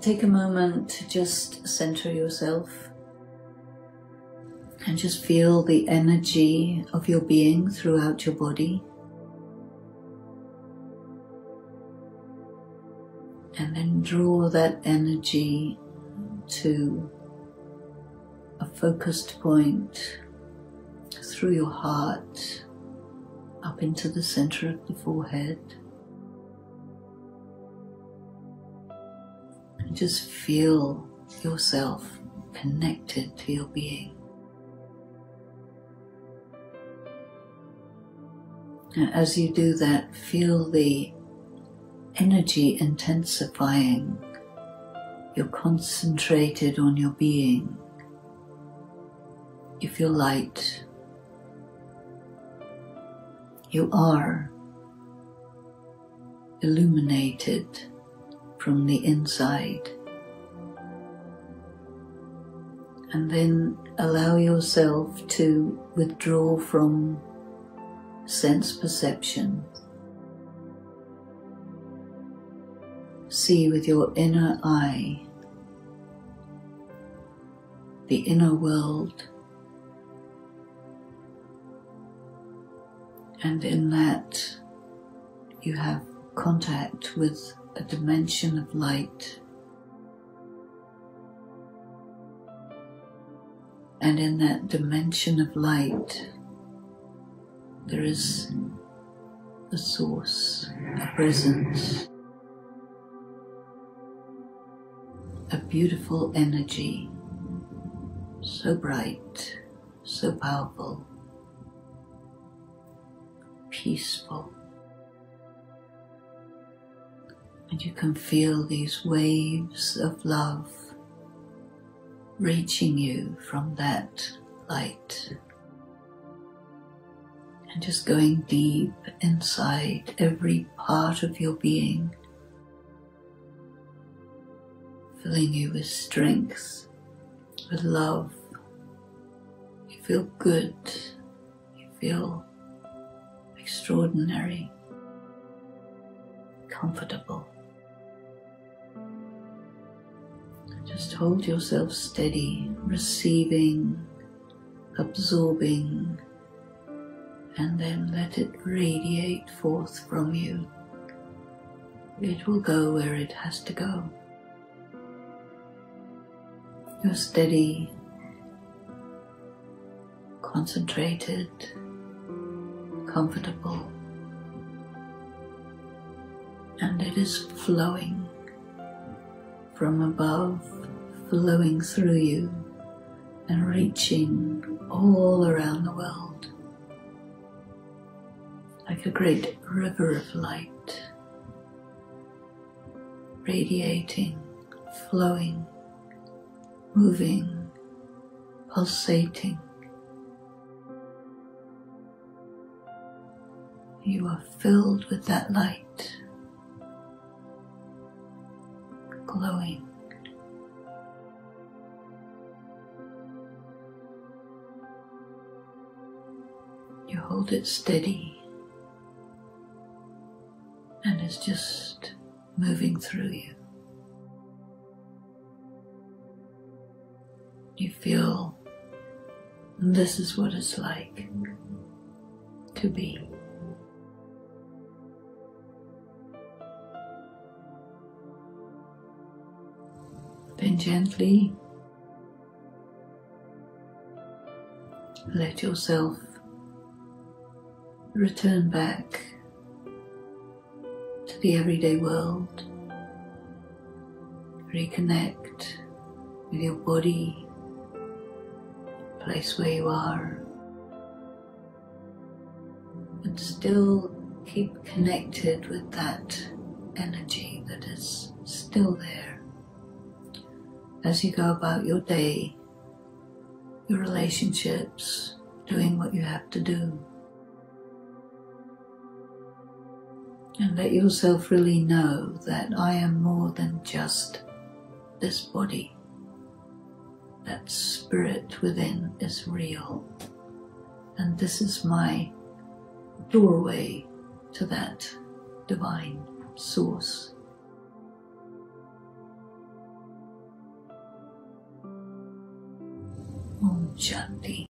take a moment to just center yourself and just feel the energy of your being throughout your body. And then draw that energy to a focused point through your heart up into the center of the forehead. And just feel yourself connected to your being. And as you do that, feel the energy intensifying. You're concentrated on your being. You feel light. You are illuminated from the inside. And then allow yourself to withdraw from sense perception. See with your inner eye the inner world. And in that, you have contact with a dimension of light. And in that dimension of light, there is a source, a presence, a beautiful energy, so bright, so powerful, peaceful. And you can feel these waves of love reaching you from that light and just going deep inside every part of your being, filling you with strength, with love. You feel good, you feel extraordinary, comfortable. Just hold yourself steady, receiving, absorbing, and then let it radiate forth from you. It will go where it has to go. You're steady, concentrated, comfortable, and it is flowing from above, flowing through you and reaching all around the world like a great river of light, radiating, flowing, moving, pulsating. You are filled with that light, glowing. You hold it steady and it's just moving through you. You feel this is what it's like to be. Then gently let yourself return back to the everyday world. Reconnect with your body, place where you are, but still keep connected with that energy that is still there. As you go about your day, your relationships, doing what you have to do. And let yourself really know that I am more than just this body. That spirit within is real. And this is my doorway to that divine source. Om Shanti.